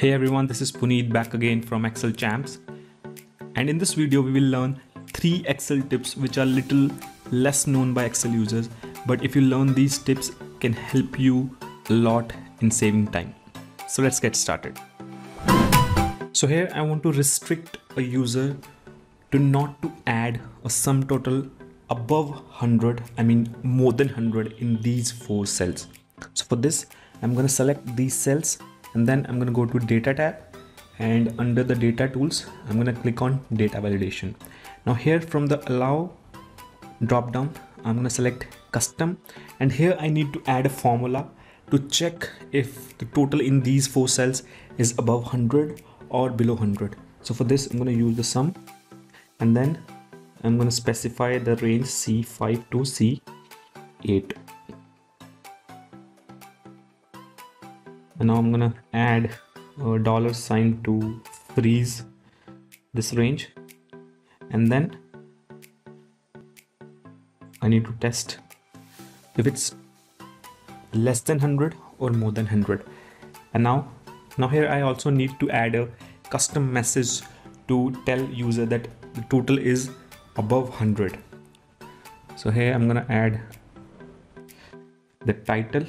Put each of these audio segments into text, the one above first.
Hey everyone, this is Puneet back again from Excel Champs. And in this video, we will learn three Excel tips which are little less known by Excel users. But if you learn these tips can help you a lot in saving time. So let's get started. So here I want to restrict a user to not to add a sum total above 100, I mean more than 100 in these four cells. So for this, I'm going to select these cells and then I'm going to go to data tab. And under the data tools I'm going to click on data validation. Now here from the allow drop down I'm going to select custom. And here I need to add a formula to check if the total in these four cells is above 100 or below 100 so for this I'm going to use the sum. And then I'm going to specify the range C5 to C8 and now I'm gonna add a dollar sign to freeze this range. And then I need to test if it's less than 100 or more than 100 and now now here I also need to add a custom message to tell user that the total is above 100 so here I'm gonna add the title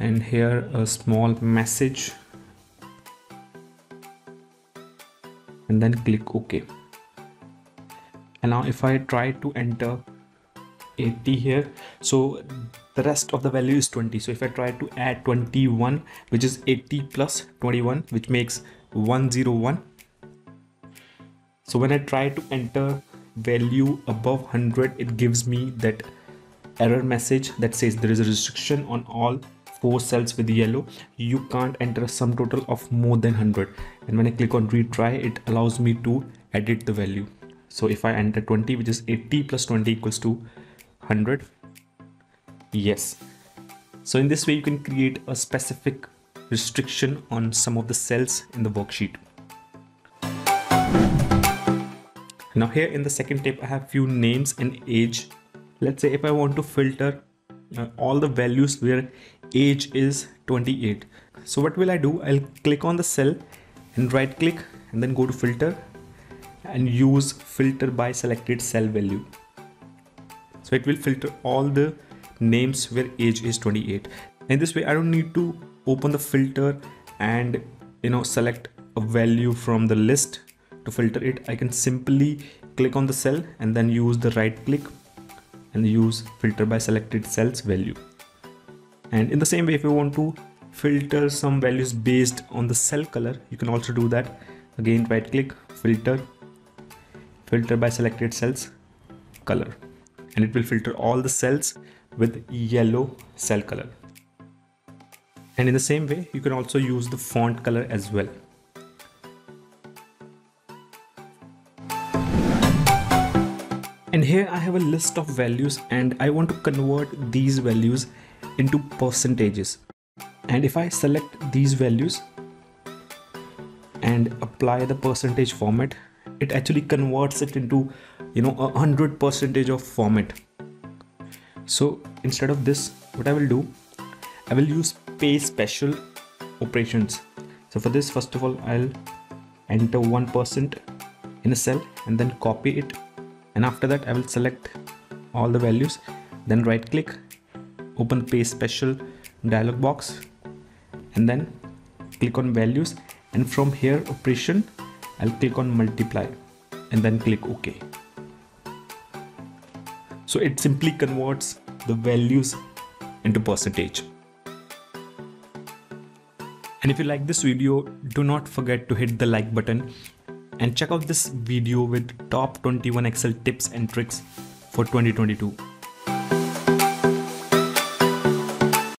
and here a small message. And then click OK. And now if I try to enter 80 here so the rest of the value is 20 so if I try to add 21 which is 80 plus 21 which makes 101 so when I try to enter value above 100 it gives me that error message that says there is a restriction on all four cells with yellow you can't enter a sum total of more than 100 and when I click on retry it allows me to edit the value. So if I enter 20 which is 80 plus 20 equals to 100 yes. So in this way you can create a specific restriction on some of the cells in the worksheet. Now here in the second tip I have few names and age. Let's say if I want to filter uh, all the values where age is 28 so what will I do? I'll click on the cell and right click and then go to filter and use filter by selected cell value. So it will filter all the names where age is 28 in this way I don't need to open the filter and you know select a value from the list to filter it. I can simply click on the cell and then use the right click and use filter by selected cells value and in the same way if you want to filter some values based on the cell color you can also do that. Again right click filter. Filter by selected cells color. And it will filter all the cells with yellow cell color. And in the same way you can also use the font color as well. And here I have a list of values and I want to convert these values into percentages. And if I select these values and apply the percentage format it actually converts it into you know a hundred percentage of format. So instead of this what I will do I will use paste special operations. So for this first of all I'll enter 1% in a cell and then copy it. And after that I will select all the values then right click open paste special dialog box and then click on values and from here operation I'll click on multiply and then click OK. So it simply converts the values into percentage. And if you like this video, do not forget to hit the like button and check out this video with top 21 Excel tips and tricks for 2022.